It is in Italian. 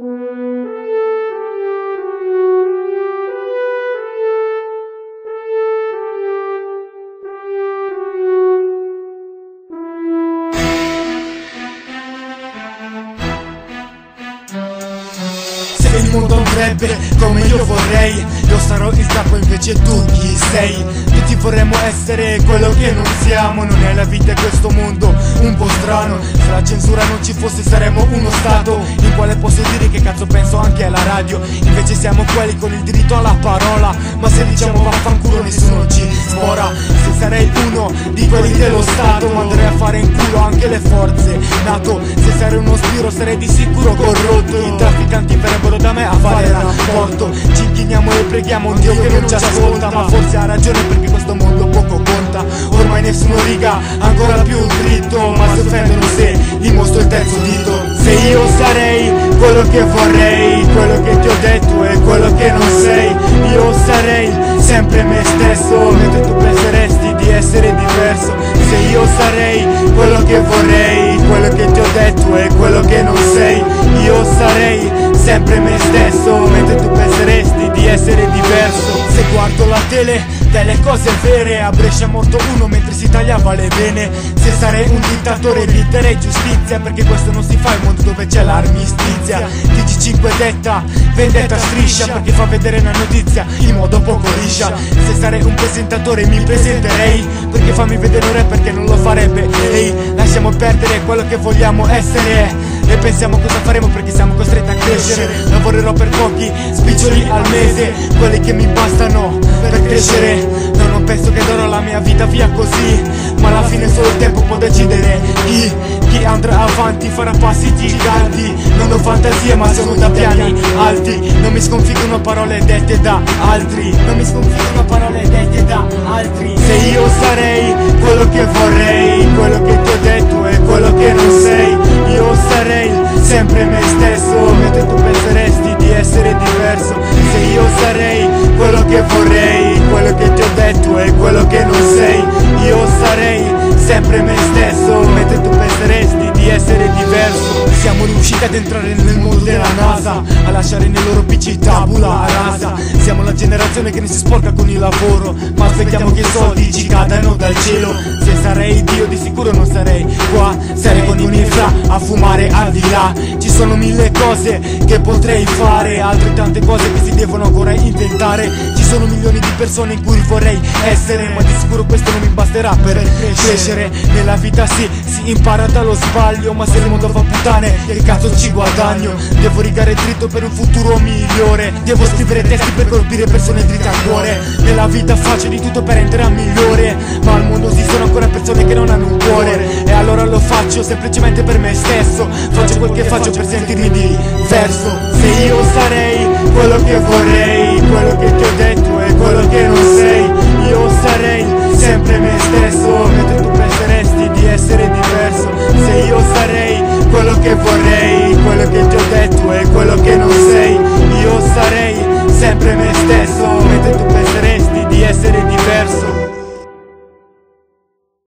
Se mondo andrebbe come io vorrei. Io sarò il capo invece tu chi sei? Tutti vorremmo essere quello che non siamo. Non è la vita questo mondo un po' strano. Se la censura non ci fosse saremmo uno stato. In quale posso dire che cazzo penso anche alla radio. Invece siamo quelli con il diritto alla parola. Ma se diciamo vaffanculo nessuno ci smora Se sarei uno di quelli dello stato. Manderei a fare in culo anche le forze NATO. Se sarei uno spiro sarei di sicuro corrotto rapporto Ci inchiniamo e preghiamo un Dio che non ci ascolta Ma forse ha ragione perché questo mondo poco conta. Ormai nessuno riga ancora più dritto Ma si offendono se gli mostro il terzo dito. Se io sarei quello che vorrei Quello che ti ho detto è quello che non sei Io sarei sempre me stesso Mentre tu penseresti di essere diverso. Se io sarei quello che vorrei Quello che ti ho detto è quello che non sei Io sarei sempre me stesso Mentre tu penseresti di essere diverso. Se guardo la tele delle cose vere. A Brescia è morto uno mentre si tagliava le vene Se sarei un dittatore griterei giustizia Perché questo non si fa in un mondo dove c'è l'armistizia. TG5 detta, vendetta striscia Perché fa vedere una notizia in modo poco liscia. Se sarei un presentatore mi presenterei Perché fammi vedere un rapper che non lo farebbe. Ehi, lasciamo perdere quello che vogliamo essere e pensiamo cosa faremo perché siamo costretti a crescere. Lavorerò per pochi spiccioli al mese Quelli che mi bastano per crescere. No, non penso che darò la mia vita via così Ma alla fine solo il tempo può decidere. Chi Chi andrà avanti farà passi giganti. Non ho fantasie ma sono da piani alti. Non mi sconfiggono parole dette da altri. Non mi sconfiggono parole dette da altri. Se io sarei quello che vorrei Quello diverso Se io sarei quello che vorrei Quello che ti ho detto è quello che non sei. Io sarei sempre me stesso Mentre tu penseresti di essere diverso. Siamo riusciti ad entrare nel mondo della NASA A lasciare nei loro PC tabula rasa. Siamo la generazione che ne si sporca con il lavoro Ma aspettiamo che i soldi ci cadano dal cielo sarei Dio di sicuro non sarei qua. Sarei con i miei fra a fumare al di là. Ci sono mille cose che potrei fare Altrettante cose che si devono ancora inventare. Ci sono milioni di persone in cui vorrei essere Ma di sicuro questo non mi basterà per crescere. Nella vita sì, si impara dallo sbaglio Ma se il mondo fa puttane, che cazzo ci guadagno? Devo rigare dritto per un futuro migliore. Devo scrivere testi per colpire persone dritte al cuore. Nella vita faccio di tutto per rendere a migliore Ma al mondo esistono ancora persone che non hanno un cuore. E allora lo faccio semplicemente per me stesso. Faccio quel che faccio per sentirmi diverso. Se io sarei quello che vorrei Quello che ti ho detto è quello che non sei Io sarei sempre me stesso. Mentre tu penseresti di essere diverso. Se io sarei quello che vorrei Quello che ti ho detto è quello che non sei Io sarei sempre me stesso